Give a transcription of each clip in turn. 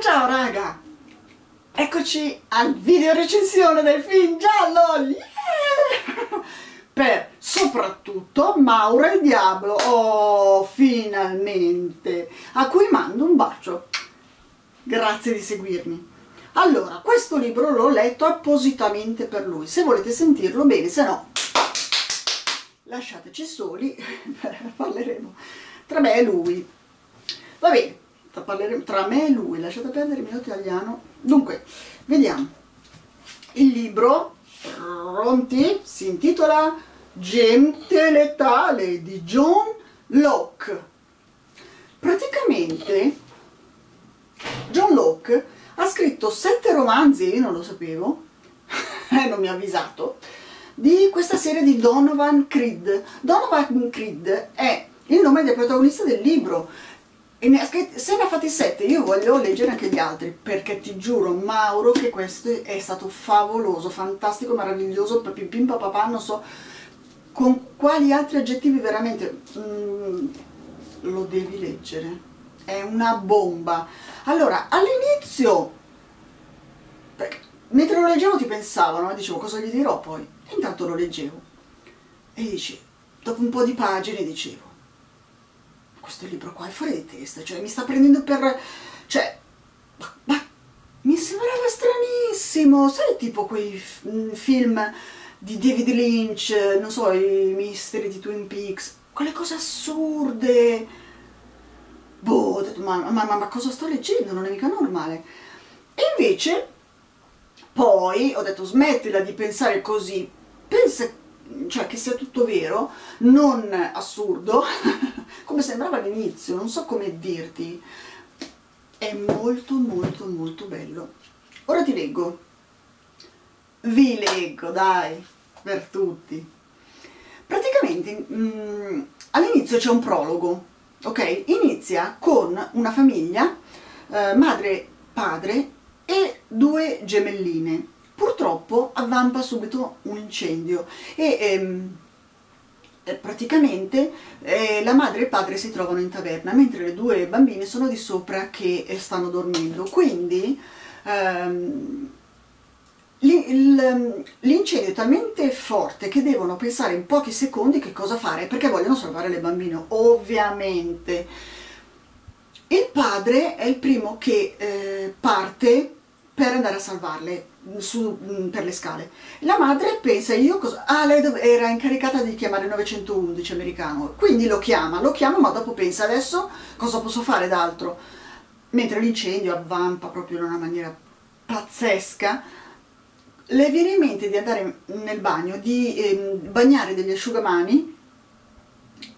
Ciao ciao raga! Eccoci al video recensione del film giallo! Yeah! Per soprattutto Maura il Diablo, oh finalmente, a cui mando un bacio. Grazie di seguirmi. Allora, questo libro l'ho letto appositamente per lui, se volete sentirlo bene, se no lasciateci soli, parleremo tra me e lui. Va bene, tra me e lui, lasciate perdere il mio italiano. Dunque, vediamo. Il libro, pronti, si intitola Gente letale di John Locke. Praticamente John Locke ha scritto sette romanzi, io non lo sapevo, eh, non mi ha avvisato, di questa serie di Donovan Creed. Donovan Creed è il nome del protagonista del libro e ne se ne ha fatti sette, io voglio leggere anche gli altri, perché ti giuro, Mauro, che questo è stato favoloso, fantastico, meraviglioso, pim papà, non so con quali altri aggettivi veramente mm, lo devi leggere. È una bomba. Allora, all'inizio, mentre lo leggevo ti pensavano, dicevo cosa gli dirò poi, e intanto lo leggevo. E dici, dopo un po' di pagine dicevo, questo libro qua è fuori di testa, cioè mi sta prendendo per... cioè, ma, ma mi sembrava stranissimo, sai tipo quei mm, film di David Lynch, non so, i misteri di Twin Peaks, quelle cose assurde, boh, ho detto, ma, ma, ma cosa sto leggendo, non è mica normale. E invece, poi, ho detto, smettila di pensare così, pensa cioè che sia tutto vero, non assurdo, come sembrava all'inizio, non so come dirti, è molto molto molto bello. Ora ti leggo, vi leggo dai, per tutti. Praticamente mm, all'inizio c'è un prologo, ok? Inizia con una famiglia, eh, madre, padre e due gemelline purtroppo avvampa subito un incendio e ehm, eh, praticamente eh, la madre e il padre si trovano in taverna mentre le due bambine sono di sopra che eh, stanno dormendo. Quindi ehm, l'incendio è talmente forte che devono pensare in pochi secondi che cosa fare perché vogliono salvare le bambine ovviamente. Il padre è il primo che eh, parte per andare a salvarle su, mm, per le scale. La madre pensa, io cosa... Ah, lei era incaricata di chiamare il 911 americano, quindi lo chiama, lo chiama ma dopo pensa adesso cosa posso fare d'altro. Mentre l'incendio avvampa proprio in una maniera pazzesca, le viene in mente di andare nel bagno, di eh, bagnare degli asciugamani,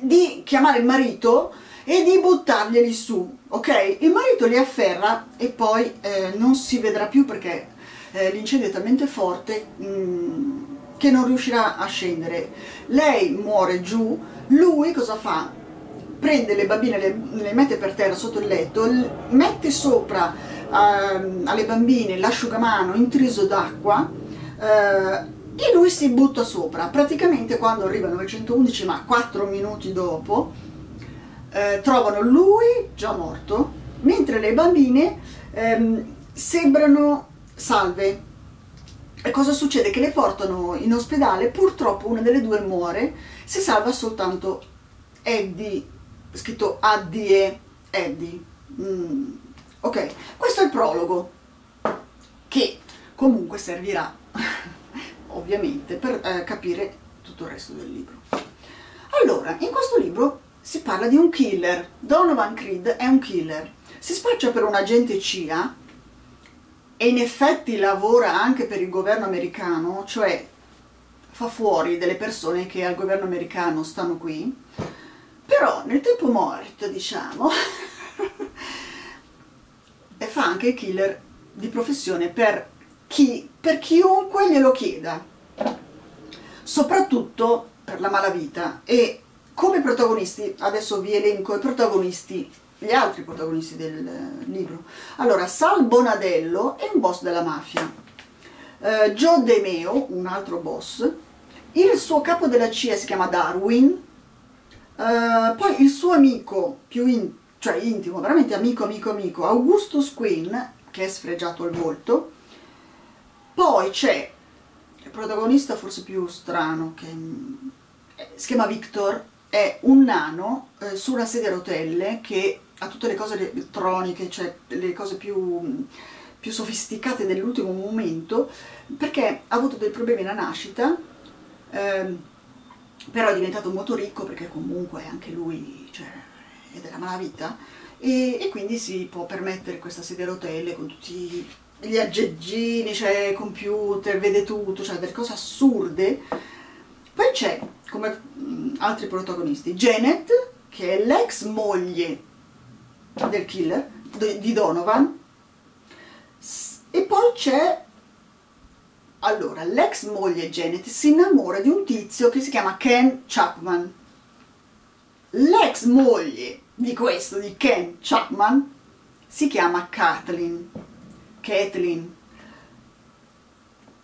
di chiamare il marito e di buttarglieli su, ok? Il marito li afferra e poi eh, non si vedrà più perché eh, l'incendio è talmente forte mh, mm, che non riuscirà a scendere. Lei muore giù, lui cosa fa? Prende le bambine, le, le mette per terra sotto il letto, mette sopra uh, alle bambine l'asciugamano intriso d'acqua uh, e lui si butta sopra. Praticamente quando arriva il 911, ma 4 minuti dopo, uh, trovano lui già morto, mentre le bambine um, sembrano salve. E cosa succede? Che le portano in ospedale, purtroppo una delle due muore, si salva soltanto Eddie, scritto Addie, Eddie. Mm. Ok, questo è il prologo, che comunque servirà ovviamente per eh, capire tutto il resto del libro. Allora, in questo libro si parla di un killer, Donovan Creed è un killer, si spaccia per un agente CIA e in effetti lavora anche per il governo americano, cioè fa fuori delle persone che al governo americano stanno qui, però nel tempo morto, diciamo, e fa anche il killer di professione per, chi, per chiunque glielo chieda, soprattutto per la malavita. E come protagonisti, adesso vi elenco i protagonisti gli altri protagonisti del libro. Allora, Sal Bonadello è un boss della mafia, uh, Joe De Meo, un altro boss, il suo capo della CIA si chiama Darwin, uh, poi il suo amico più in, cioè intimo, veramente amico, amico, amico, Augustus Quinn, che è sfregiato al volto, poi c'è il protagonista forse più strano, che eh, si chiama Victor, è un nano eh, su una sedia a rotelle che ha tutte le cose elettroniche, cioè le cose più, più sofisticate dell'ultimo momento, perché ha avuto dei problemi alla nascita, eh, però è diventato molto ricco perché comunque anche lui cioè, è della malavita e, e quindi si può permettere questa sedia a rotelle con tutti gli aggeggini, cioè computer, vede tutto, cioè delle cose assurde. Poi c'è, come altri protagonisti, Janet, che è l'ex moglie del killer, di Donovan, e poi c'è allora, l'ex moglie Janet si innamora di un tizio che si chiama Ken Chapman. L'ex moglie di questo, di Ken Chapman, si chiama Kathleen. Kathleen.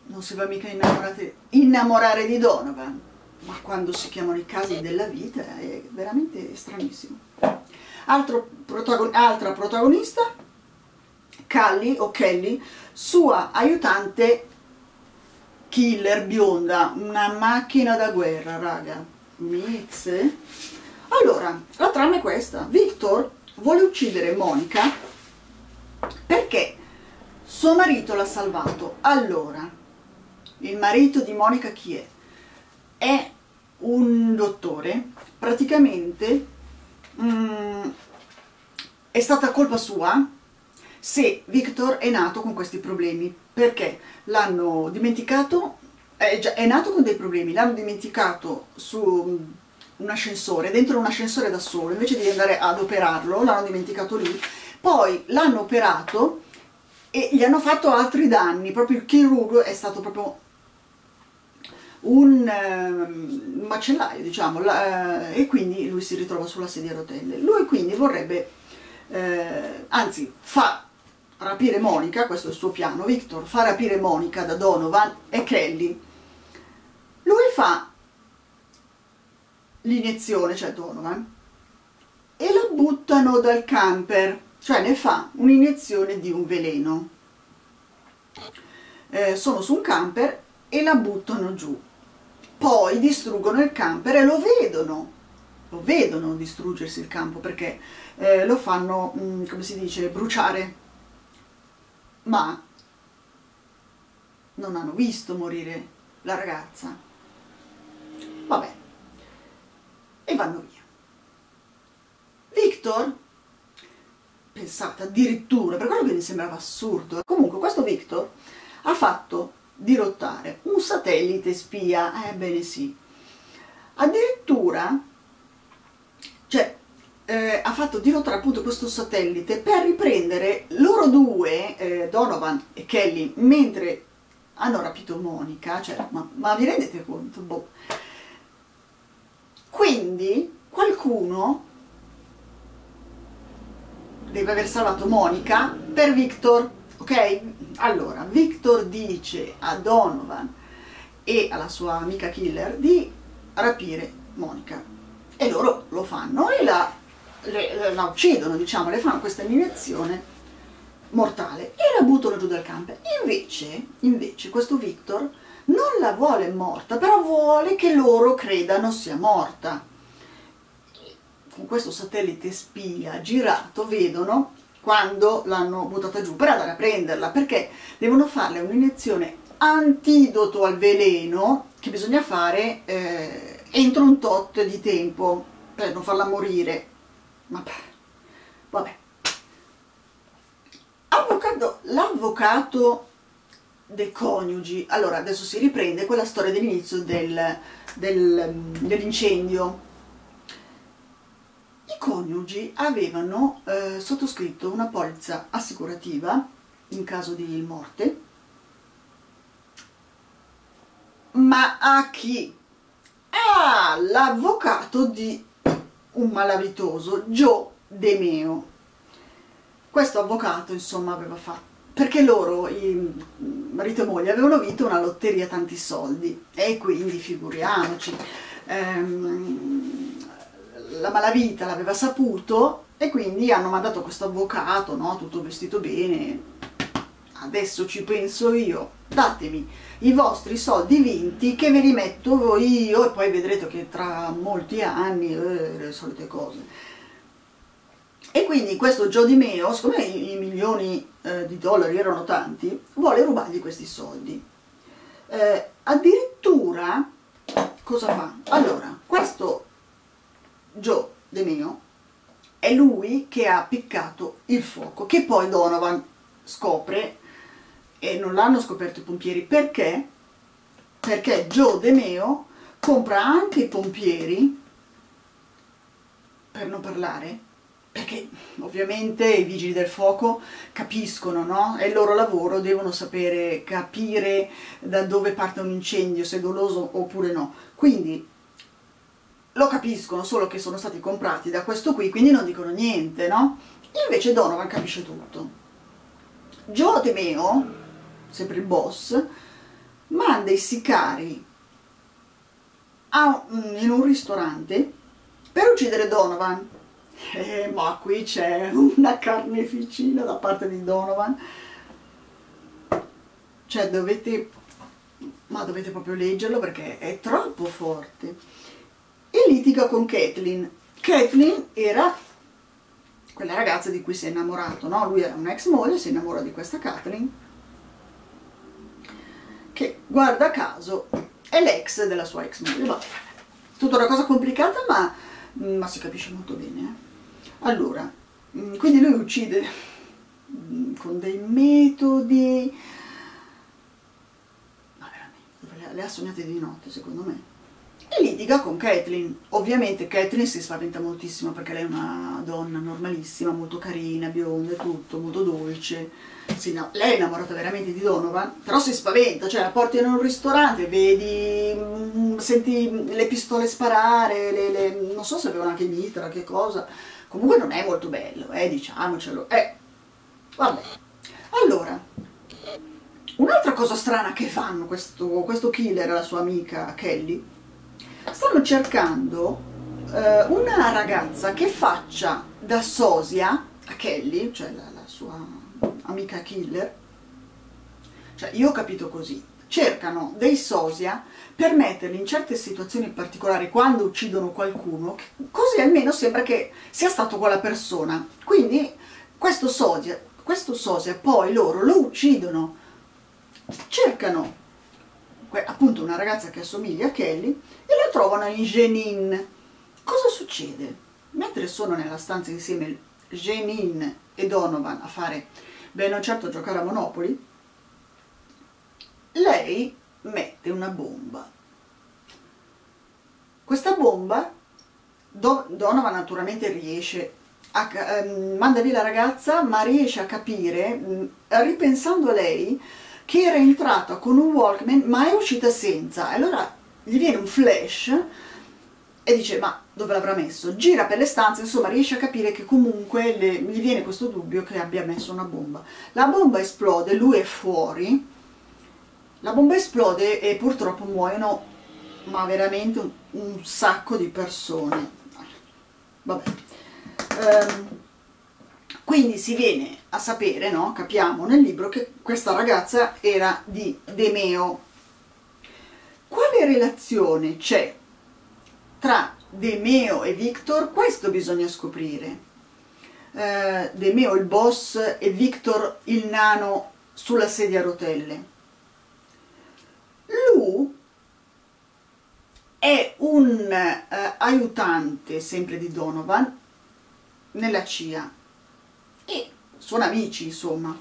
Non si va mica innamorare, innamorare di Donovan, ma quando si chiamano i casi della vita è veramente stranissimo. Protagon altra protagonista, Callie o Kelly, sua aiutante killer bionda, una macchina da guerra, raga. Mizze. Allora, la trama è questa. Victor vuole uccidere Monica perché suo marito l'ha salvato. Allora, il marito di Monica chi è? È un dottore, praticamente mm, è stata colpa sua se Victor è nato con questi problemi perché l'hanno dimenticato, è, già, è nato con dei problemi, l'hanno dimenticato su un ascensore, dentro un ascensore da solo, invece di andare ad operarlo, l'hanno dimenticato lì, poi l'hanno operato e gli hanno fatto altri danni, proprio il chirurgo è stato proprio un uh, macellaio, diciamo, la, uh, e quindi lui si ritrova sulla sedia a rotelle. Lui quindi vorrebbe, uh, anzi fa rapire Monica, questo è il suo piano, Victor fa rapire Monica da Donovan e Kelly. Lui fa l'iniezione, cioè Donovan, e la buttano dal camper, cioè ne fa un'iniezione di un veleno. Eh, sono su un camper e la buttano giù. Poi distruggono il camper e lo vedono, lo vedono distruggersi il campo perché eh, lo fanno, mh, mm, come si dice, bruciare ma non hanno visto morire la ragazza. Vabbè, e vanno via. Victor, pensate addirittura, per quello che mi sembrava assurdo, comunque questo Victor ha fatto dirottare un satellite spia, ebbene sì, addirittura, cioè eh, ha fatto dirottare appunto questo satellite per riprendere loro due, eh, Donovan e Kelly, mentre hanno rapito Monica, cioè, ma, ma vi rendete conto? Boh. Quindi qualcuno deve aver salvato Monica per Victor, ok? Allora, Victor dice a Donovan e alla sua amica killer di rapire Monica e loro lo fanno e la le, la uccidono, diciamo, le fanno questa iniezione mortale e la buttano giù dal camper. Invece, invece questo Victor non la vuole morta, però vuole che loro credano sia morta. Con questo satellite spia girato vedono quando l'hanno buttata giù per andare a prenderla, perché devono farle un'iniezione antidoto al veleno che bisogna fare eh, entro un tot di tempo per non farla morire vabbè, vabbè. Avvocato, l'avvocato dei coniugi, allora adesso si riprende quella storia dell'inizio del, del, dell'incendio. I coniugi avevano eh, sottoscritto una polizza assicurativa in caso di morte, ma a chi? All'avvocato di un malavitoso, Joe De Meo. Questo avvocato, insomma, aveva fatto perché loro, marito e moglie, avevano vinto una lotteria tanti soldi e quindi figuriamoci, ehm, la malavita l'aveva saputo e quindi hanno mandato questo avvocato, no? tutto vestito bene, adesso ci penso io, datemi i vostri soldi vinti che ve li metto io e poi vedrete che tra molti anni, eh, le solite cose. E quindi questo Joe Di Meo, siccome i milioni eh, di dollari erano tanti, vuole rubargli questi soldi. Eh, addirittura, cosa fa? Allora, questo Joe Di Meo è lui che ha piccato il fuoco, che poi Donovan scopre, e non l'hanno scoperto i pompieri, perché? Perché Joe De Meo compra anche i pompieri, per non parlare, perché ovviamente i vigili del fuoco capiscono, no? È il loro lavoro, devono sapere capire da dove parte un incendio, se è doloso oppure no. Quindi lo capiscono, solo che sono stati comprati da questo qui, quindi non dicono niente, no? Invece Donovan capisce tutto. Joe Temeo, sempre il boss, manda i sicari a, in un ristorante per uccidere Donovan. Eh, ma qui c'è una carneficina da parte di Donovan. Cioè dovete, ma dovete proprio leggerlo perché è troppo forte e litiga con Kathleen. Kathleen era quella ragazza di cui si è innamorato, no? Lui è un'ex moglie, si innamora di questa Kathleen, che guarda caso è l'ex della sua ex moglie. Vabbè, tutta una cosa complicata, ma, ma si capisce molto bene. Eh? Allora, mm, quindi lui uccide mm, con dei metodi... Ma veramente, le ha sognate di notte, secondo me e litiga con Kathleen. Ovviamente Kathleen si spaventa moltissimo perché lei è una donna normalissima, molto carina, bionda e tutto, molto dolce. Sì, no, lei è innamorata veramente di Donovan, però si spaventa, cioè la porti in un ristorante, vedi, mm, senti le pistole sparare, le, le, non so se avevano anche mitra, che cosa. Comunque non è molto bello, eh, diciamocelo. Eh, vabbè. Allora, un'altra cosa strana che fanno questo, questo killer e la sua amica Kelly stanno cercando eh, una ragazza che faccia da sosia a Kelly, cioè la, la sua amica killer, cioè io ho capito così, cercano dei sosia per metterli in certe situazioni particolari quando uccidono qualcuno, così almeno sembra che sia stato quella persona. Quindi questo sosia, questo sosia poi loro lo uccidono, cercano appunto una ragazza che assomiglia a Kelly e la trovano in Jenin. Cosa succede? Mentre sono nella stanza insieme Jenin e Donovan a fare, beh non certo giocare a Monopoli, lei mette una bomba. Questa bomba, Do Donovan naturalmente riesce a, eh, manda via la ragazza, ma riesce a capire, mh, ripensando a lei, che era entrata con un Walkman ma è uscita senza. Allora gli viene un flash e dice ma dove l'avrà messo? Gira per le stanze, insomma riesce a capire che comunque le, gli viene questo dubbio che abbia messo una bomba. La bomba esplode, lui è fuori, la bomba esplode e purtroppo muoiono ma veramente un, un sacco di persone. Vabbè. Um, quindi si viene a sapere, no? capiamo nel libro, che questa ragazza era di Demeo. Quale relazione c'è tra Demeo e Victor? Questo bisogna scoprire. Eh, Demeo il boss e Victor il nano sulla sedia a rotelle. Lu è un eh, aiutante sempre di Donovan nella CIA e sono amici insomma.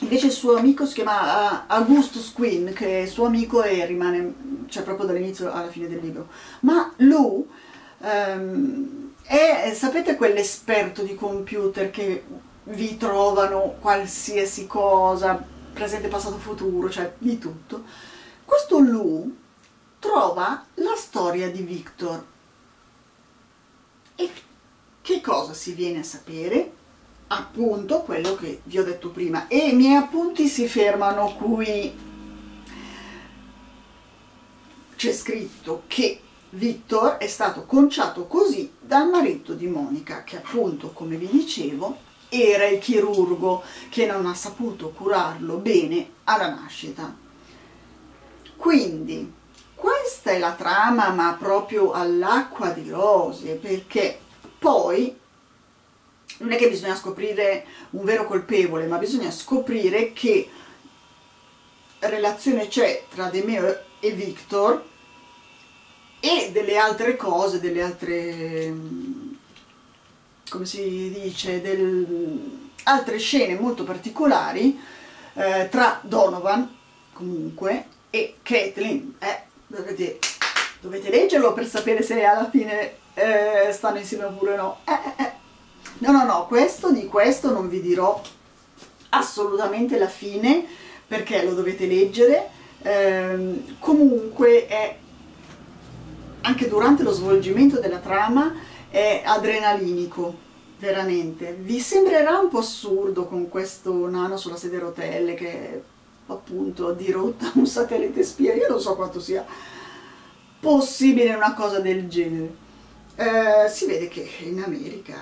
Invece il suo amico si chiama uh, Augustus Quinn che è suo amico e rimane cioè proprio dall'inizio alla fine del libro. Ma Lou um, è sapete quell'esperto di computer che vi trovano qualsiasi cosa presente, passato, futuro cioè di tutto? Questo Lou trova la storia di Victor. E che cosa si viene a sapere? Appunto quello che vi ho detto prima e i miei appunti si fermano qui c'è scritto che Victor è stato conciato così dal marito di Monica, che appunto, come vi dicevo, era il chirurgo che non ha saputo curarlo bene alla nascita. Quindi, questa è la trama, ma proprio all'acqua di rose, perché poi non è che bisogna scoprire un vero colpevole, ma bisogna scoprire che relazione c'è tra Demeo e Victor e delle altre cose, delle altre, come si dice, del, altre scene molto particolari eh, tra Donovan comunque e Caitlin. Eh, dovete, dovete, leggerlo per sapere se alla fine eh, stanno insieme oppure no. Eh, eh, eh. No, no, no, questo di questo non vi dirò assolutamente la fine perché lo dovete leggere. Ehm, comunque è anche durante lo svolgimento della trama è adrenalinico, veramente. Vi sembrerà un po' assurdo con questo nano sulla sedia a rotelle che appunto dirotta un satellite spia, io non so quanto sia possibile una cosa del genere. Eh, si vede che in America,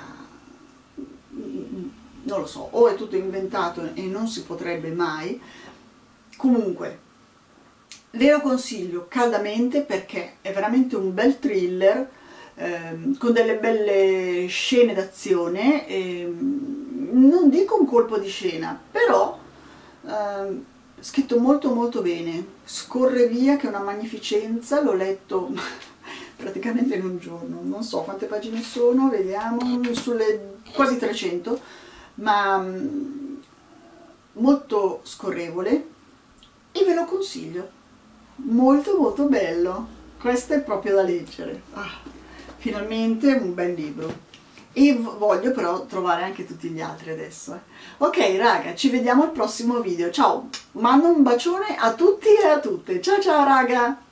non lo so, o è tutto inventato e non si potrebbe mai, comunque Ve lo consiglio caldamente perché è veramente un bel thriller ehm, con delle belle scene d'azione, ehm, non dico un colpo di scena, però ehm, scritto molto molto bene, scorre via che è una magnificenza, l'ho letto praticamente in un giorno, non so quante pagine sono, vediamo, sulle quasi 300, ma mm, molto scorrevole. E ve lo consiglio. Molto molto bello. Questo è proprio da leggere. Ah, finalmente un bel libro. E voglio però trovare anche tutti gli altri adesso eh. ok raga ci vediamo al prossimo video. Ciao mando un bacione a tutti e a tutte. Ciao ciao raga